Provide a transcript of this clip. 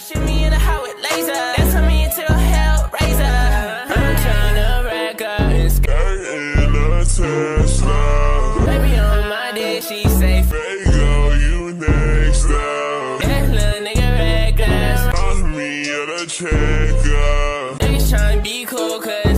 Shoot me in a hot with laser. That's how me into a hell razor. I'm tryna rack up It's getting in a Tesla. Baby on my dick, she say, Fago, you next up. That little nigga reckless. On me on a checker. Niggas tryna be cool, cause.